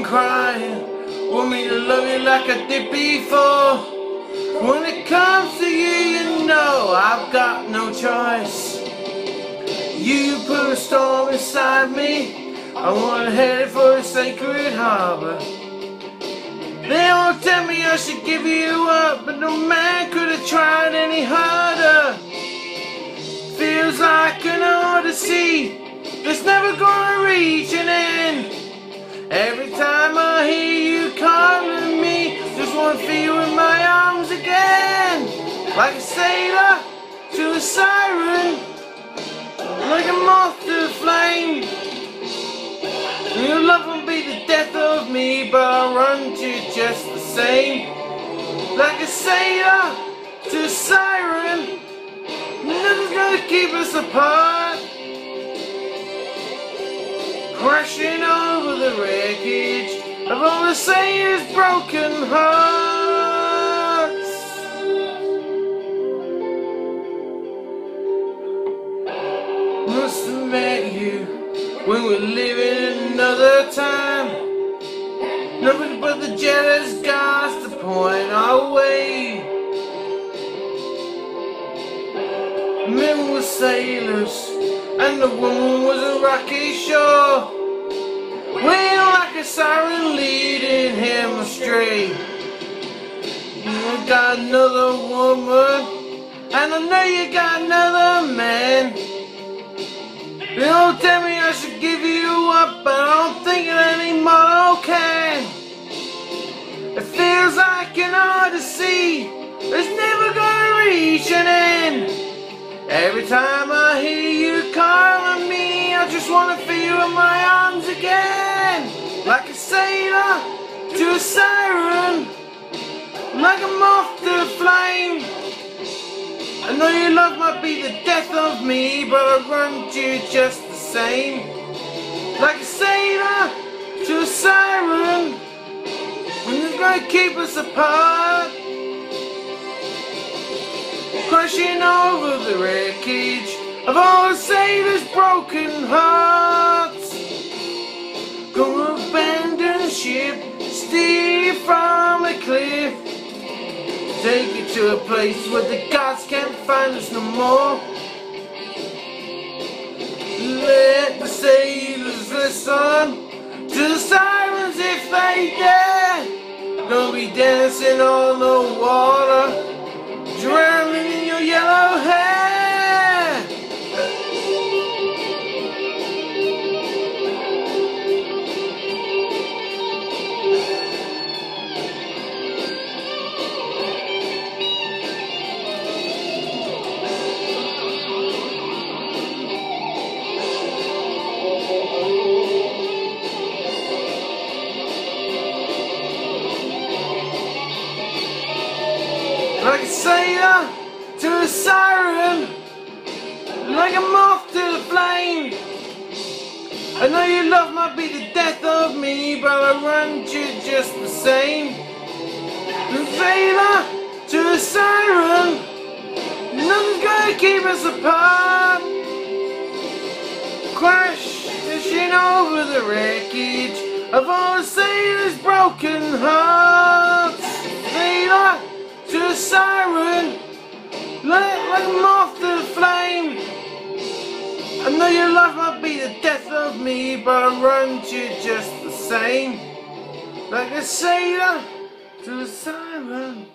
crying. Want me to love you like I did before. When it comes to you, you know I've got no choice. You put a storm inside me. I wanna head for a sacred harbor. They all tell me I should give you up, but no man could have tried any harder. Feels like an odyssey that's never gonna reach an end. Every time I hear you calling me, just wanna feel in my arms again. Like a sailor to a siren, like a moth to a flame. Your love will be the death of me, but I'll run to you just the same. Like a sailor to a siren, nothing's gonna keep us apart. Crashing over the wreckage of all the sailors' broken hearts. Must have met you when we're living in another time. Nothing but the jealous gods to point our way. Men were sailors, and the woman was a rocky shore. Wailing like a siren leading him astray. You got another woman, and I know you got another man. All tell me I should give you up, but I don't think that any model can. It feels like an odyssey that's never gonna reach an end. Every time I hear you calling me, I just wanna feel you in my arms again. Like a sailor to a siren, like a moth to a flame. I know your love might be the death of me, but I to you just the same. Like a sailor to a siren, and it's gonna keep us apart. Crashing over the wreckage of all the sailors' broken hearts. Gonna abandon the ship, steer from a cliff. Take you to a place where the gods can't find us no more. Let the sailors listen to the sirens if they dare. Don't be dancing on the water, sailor to a siren, like a moth to the flame. I know your love might be the death of me, but I run to you just the same. A sailor to a siren, nothing's gonna keep us apart. Crash Crashing over the wreckage of all the sailors' broken hearts. Sailor to a siren, like, like moth to the flame. I know your love might be the death of me, but I run to you just the same. Like a sailor to the siren.